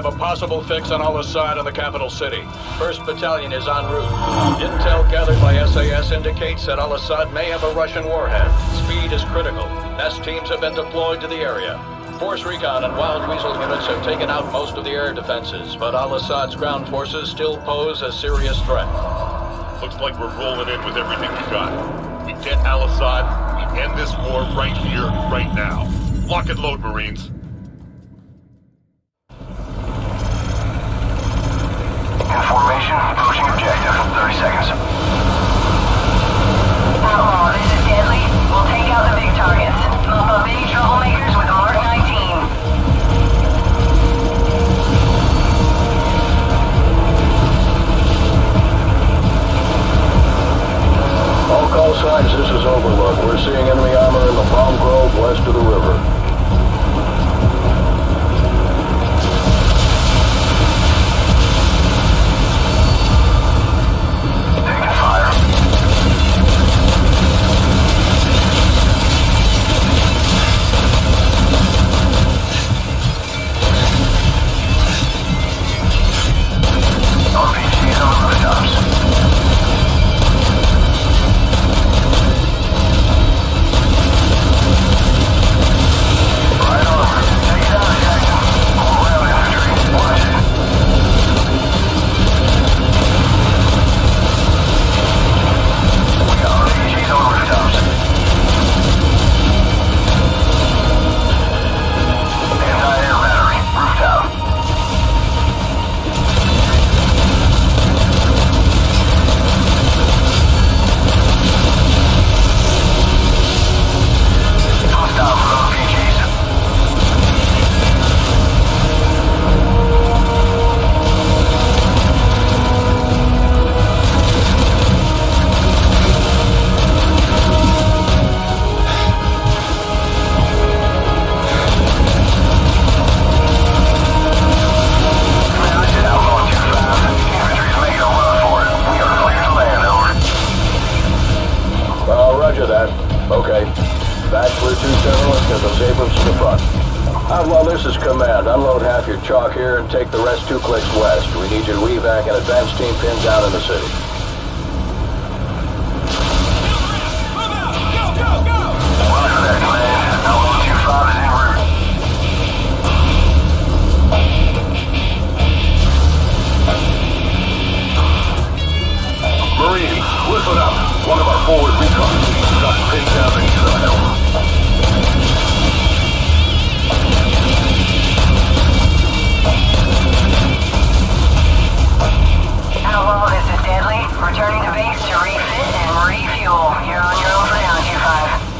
have a possible fix on Al-Assad in the capital city. First Battalion is en route. Intel gathered by SAS indicates that Al-Assad may have a Russian warhead. Speed is critical. Nest teams have been deployed to the area. Force Recon and Wild Weasel units have taken out most of the air defenses, but Al-Assad's ground forces still pose a serious threat. Looks like we're rolling in with everything we got. We get Al-Assad, we end this war right here, right now. Lock and load, Marines. Signs, this is Overlord. We're Okay. Bachelor 2-7, let's get those Abrams to the front. Outlaw, this is command. Unload half your chalk here and take the rest two clicks west. We need you to evac an advance team pinned down in the city. Roger that, command. Outlaw 2-5 is en. Marines, listen up. One of our forward recon Returning to base to refit and refuel. You're on your own for now, 2-5.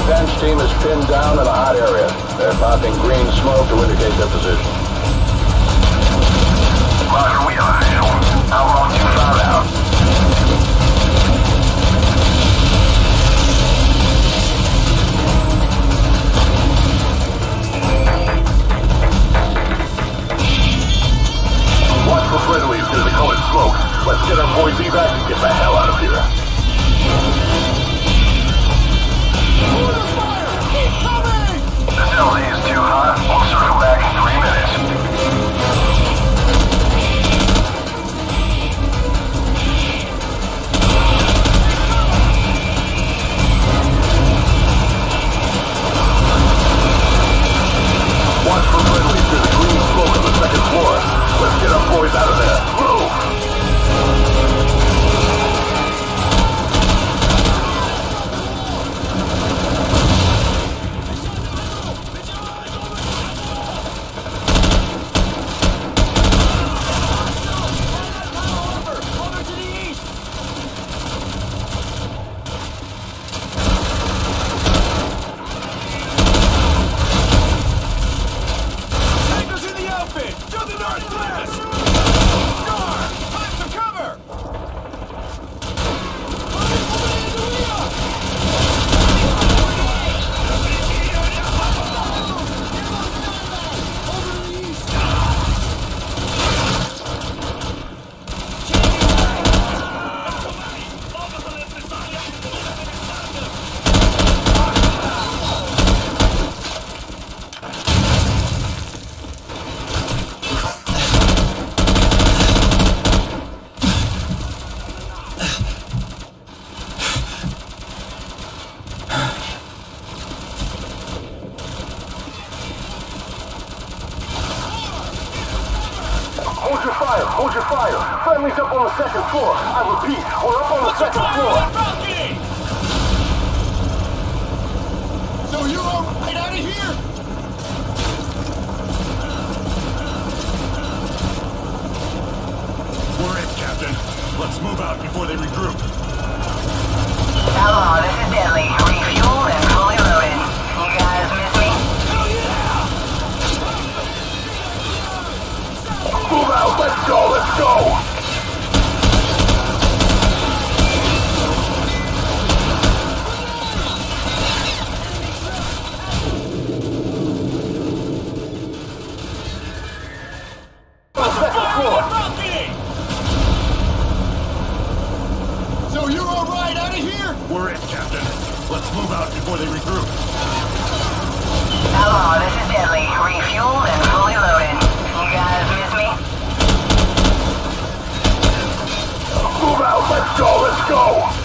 Advance team is pinned down in a hot area. They're popping green smoke to indicate their position. Roger, we have second floor. So you're all right out of here? We're in, Captain. Let's move out before they regroup. Hello, this is Deadly. Refueled and fully loaded. You guys miss me? Move out. Let's go. Let's go. So you're all right out of here? We're in, Captain. Let's move out before they regroup. Hello, this is Deadly. Refueled and fully loaded. You guys miss me? Move out. Let's go. Let's go.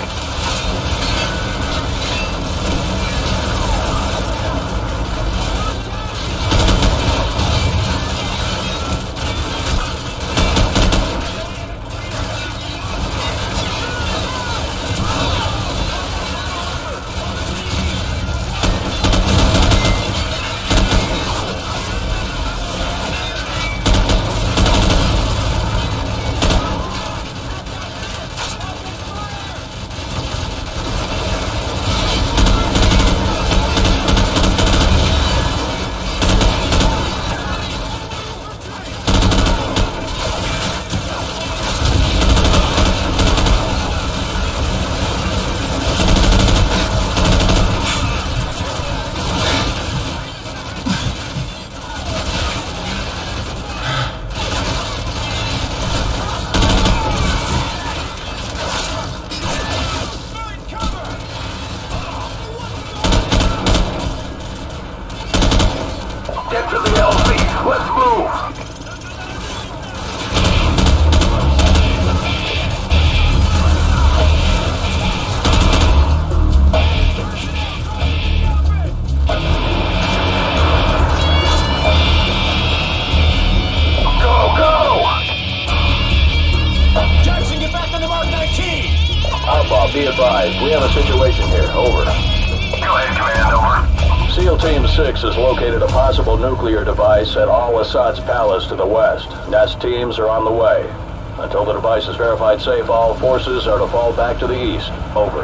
Device at Al-Assad's palace to the west. Nest teams are on the way. Until the device is verified safe, all forces are to fall back to the east. Over.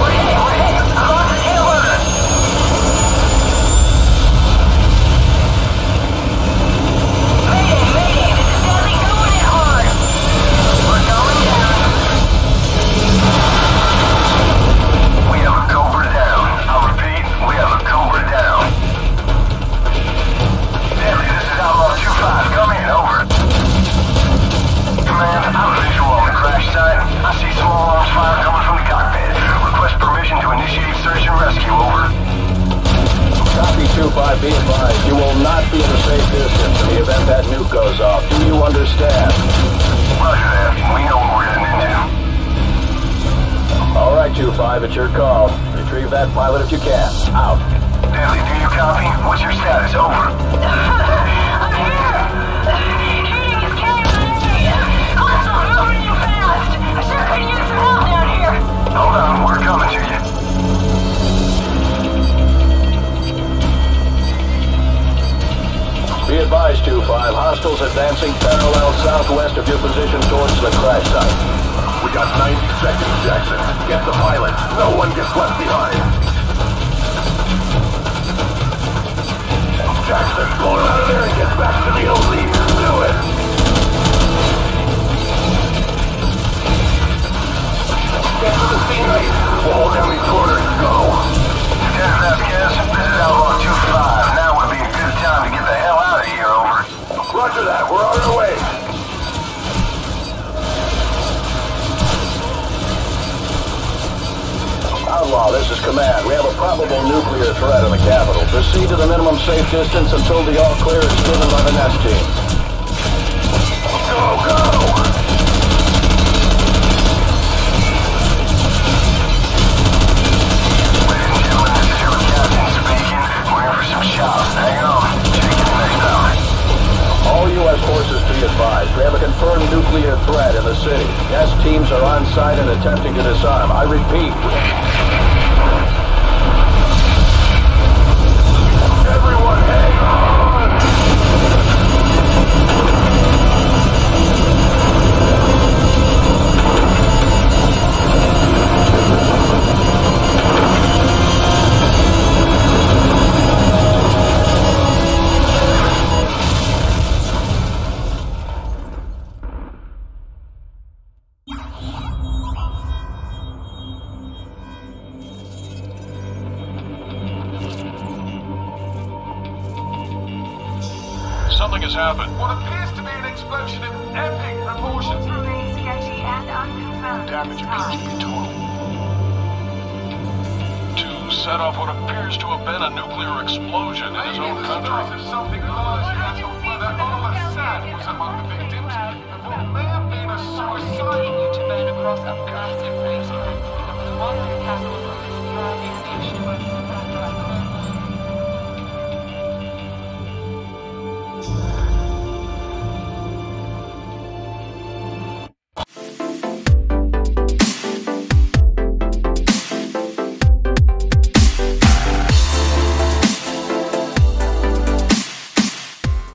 We're hit, we're hit. Right, 2-5, it's your call. Retrieve that pilot if you can. Out. Deadly, do you copy? What's your status? Over. I'm here. Shooting is KIA. Hostiles moving in fast. I sure could use some help down here. Hold on, we're coming to you. Be advised, 2-5, hostiles advancing parallel southwest of your position towards the crash site. We got 90 seconds, Jackson. Get the pilot. No one gets left behind. Jackson, pull out of there This is command. We have a probable nuclear threat in the capital. Proceed to the minimum safe distance until the all clear is given by the nest team. in the city. Gas teams are on site and attempting to disarm. I repeat. Something has happened. What appears to be an explosion in epic proportions. Really sketchy and unconfirmed. Damage appears to be total. To set off what appears to have been a nuclear explosion in his Maybe own the country. start of something larger than whether al-Assad was among the victims of what may have been a suicide. to burn across a massive racetrack.